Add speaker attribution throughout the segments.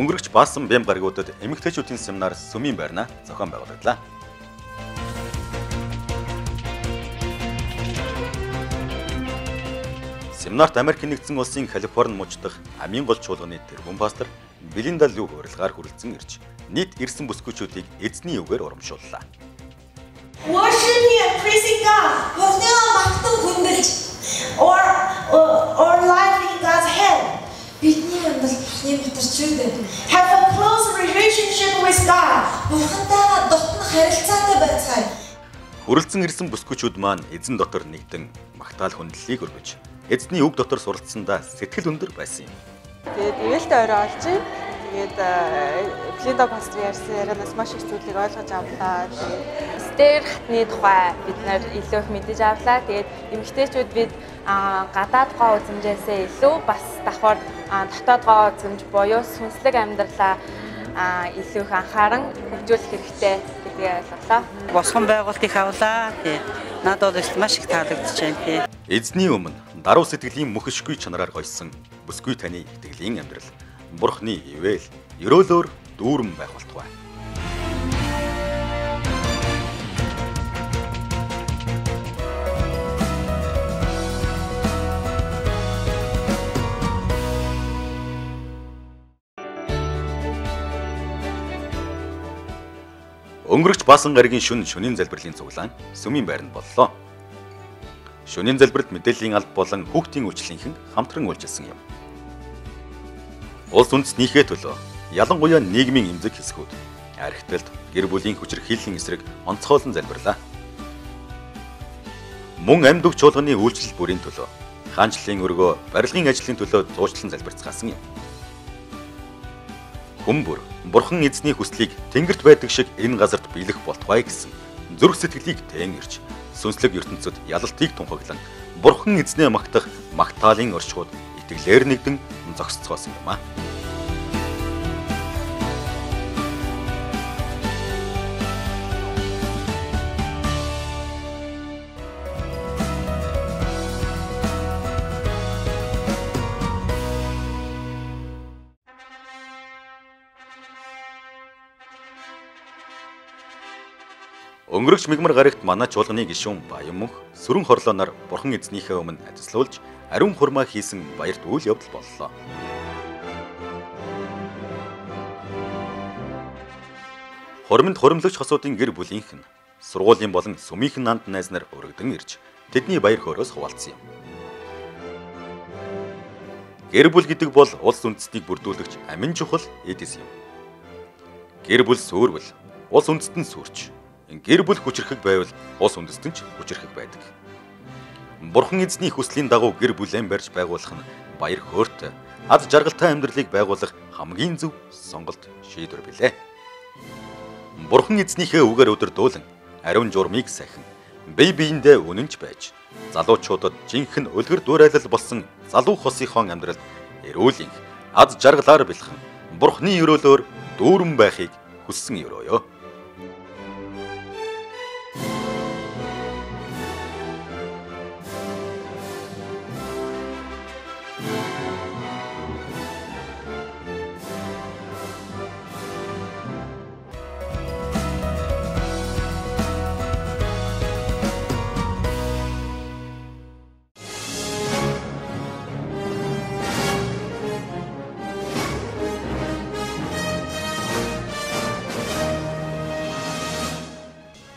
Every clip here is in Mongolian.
Speaker 1: өнгөрөгч баасан бэм гаригуудад эмэгтэйчүүдийн семинар сүмийн байрна зохион байгуулагдлаа. Семинарт Америк нэгдсэн улсын Калифорни мужидх амийн гол чуулганы тэргүүн пастор Белинда Лү урилгаар хүрэлцэн ирж нийт ирсэн бүсгүүчүүдийг эзний үгээр урамшууллаа.
Speaker 2: Worshiping and praising God.
Speaker 3: Бурхнаа магтан хүндэлж
Speaker 1: Хүрэлцэн ирсэн бүсгүүчүүд маань эзэн дотор нэгдэн магтаал хүндлэлийг өргөж эзний үг дотор суралцсандаа сэтгэл өндөр байсан юм.
Speaker 4: Тэгээд ивэлтэй орой олж ийн. Тэгээд Блинда пастор ярьсан ярианаас маш их зүйлийг ойлгож авлаа. Тэгээд
Speaker 5: стер хатны тухай бид нар илүү их мэдэж авлаа. Тэгээд эмэгтэйчүүд бид а, гадаад гоо үзмжээсээ илүү бас давхар а, дотоод гоо үзмж буюу сүнслэг амьдралаа илүү их анхааран хөгжүүлэх хэрэгтэй гэдгийг ойлголоо.
Speaker 6: босгон байгуулт их авлаа. Тий. Надад бол маш их таалагдчихэв тий.
Speaker 1: Эзний өмнө даруй сэтгэлийн мөхөшгүй чанараар гойсон бүсгүй таны итгэлийн амьдрал бурхны ивэл өрөөлөөр дүүрэн байх Өнгөрөгч баасан гаригийн шүн шөнийн залбирлын цуглаан сүмийн байранд боллоо. Шөнийн залбиралд мэдээллийн алба болон хүүхдийн үйлчлэлийнхэн хамтран үйлчилсэн юм. Улс үндэстнийхээ төлөө ялангуяа нийгмийн эмзэг хэсгүүд архитэлт гэр бүлийн хүчирхийллийн эсрэг онцгойлон залбирлаа. Мөн амьд үг чуулганы үйлчлэл бүрийн төлөө хаанчлалын өргөө барилгын ажлын төлөө зуучлан залбирцгаасан юм. Хүмүүр бурхан эзний хүслийг тэнгэрт байдаг шиг энэ газарт биелэх болтугай гэсэн зүрх сэтгэлийг тэн ирж сүнслэг ертөнцид ялалтыг тунхаглан бурхан эзнээ магтах магтаалын орчгууд итгэлээр нэгдэн зогсцоосон юм а. Өнгөрөгч мигмар гарагт манай чуулганы гишүүн Баян мөнх сүрэн хорлооноор бурхан эзнийхээ өмнө адислуулж ариун хурмаа хийсэн баярт үйл явдал боллоо. Хуримд хуримлагч хосуудын гэр бүлийнх нь сургуулийн болон сүмийнхэн нанд найз нар өргөдөн ирж тэдний баяр хөөрөөс хуваалцсан юм. Гэр бүл гэдэг бол улс үндэстнийг бүрдүүлэгч амин чухал эдис юм. Гэр бүл сүрвэл улс үндэст нь сүрч гэр бүл хүчрхэг байвал улс үндэстэн ч хүчрхэг байдаг. Бурхан эзний хүслийн дагуу гэр бүлэн барьж байгуулах нь баяр хөөртэй, аз жаргалтай амьдралыг байгуулах хамгийн зөв сонголт шийдвэр билээ. Бурхан эзнийхээ үгээр өдөрдүүлэн ариун журмыг сахин бие биендээ үнэнч байж залуучуудад жинхэнэ өлгөр дуурайлал болсон залуу хосынхон амьдралд эрүүлэн аз жаргалаар бэлхэн бурхны өрөөлөөр дүүрэн байхыг хүссэн өрөөё.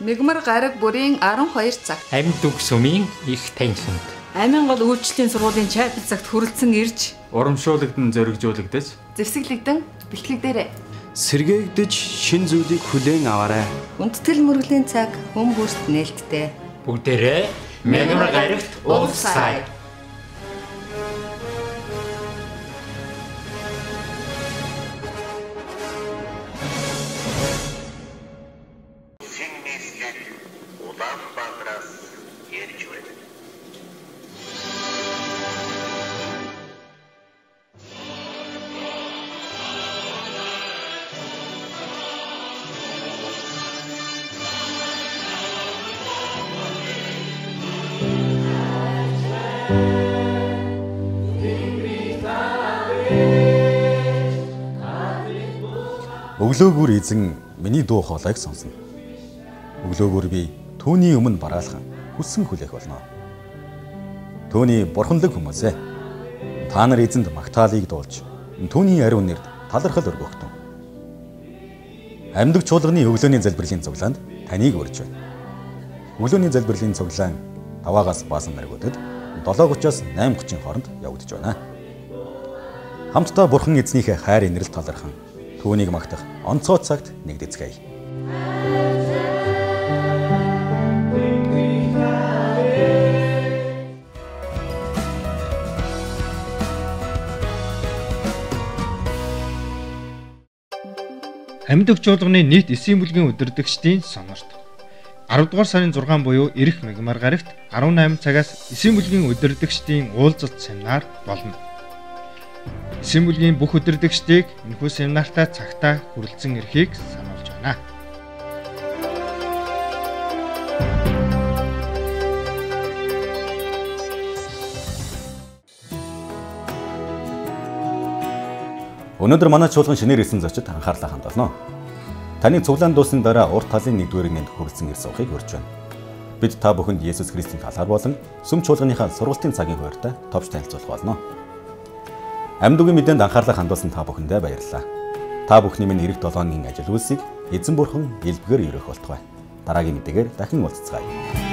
Speaker 7: Мигмар гараг бүрийн 12 цаг.
Speaker 8: амьд үг сүмийн их танхимд
Speaker 7: Амин гол үйлчлэлийн сургуулийн чайпл цагт хүрэлцэн ирж
Speaker 8: урамшуулгадсан зоригжуулагдаж
Speaker 7: зэвсэглэгдэн бэлтгэгдээрэй.
Speaker 9: сэргээгдэж шин зүйлийг хүлээн аваарай.
Speaker 7: Хүндэтгэл мөрөглийн цаг хүн бүрт нээлттэй.
Speaker 8: бүгдээрээ мегмар гарагт уулзсай.
Speaker 10: Синмислэл Улаанбаатараас ярьж байна.
Speaker 1: Өглөөгөр эзэн миний дуу хоолойг сонсно. Өглөөгөр би түүний өмнө бараалхан хүссэн хүлээх болно. Төвний бурханлаг хүмүүс ээ. Та нар эзэнд магтаалыг дуулж түүний ариун нэрд талархал өргөхтөн. Амьдаг чуулганы өглөөний залбирлын цуглаанд таныг урьж байна. Өглөөний залбирлын цуглаан даваагаас баасан наргуудад 7:30-аас 8:30 хооронд явагдаж байна. Хамтдаа Бурхан эзнийхээ хайр инрэл талархан түүнийг магтах онцгой цагт нэгдэцгээе.
Speaker 11: Амьд чуулганы нийт эсийн бүлгийн удирдагчдын сонорт 10 дугаар сарын 6 буюу эрэх мегмар гарагт 18 цагаас эсийн бүлгийн удирдагчдын уулзалт семинар болно. Эсийн бүлгийн бүх удирдагчдыг энэхүү семинартаа цагтаа хүрэлцэн ирэхийг сануулж байна.
Speaker 1: Өнөөдөр манай чуулган шинээр ирсэн зочид анхаарлаа хандуулно. Таны цуглаан дуусны дараа урт талын нэгдүгээр нэнд хүрэлцэн ирсэн ухыг урьж байна. Бид та бүхэнд Есүс Христийн талаар болон сүм чуулганыхаа сургалтын цагийн хууртай товч танилцуулах болно. Амьдугийн мэдээнд анхаарлаа хандуулсан та бүхэндээ баярлалаа. Та бүхний минь 7 өдрийн ажил үйлсийг эзэн бурхан элбгээр өрөөх болтугай. Дараагийн мэдээгээр дахин уулзцгаая.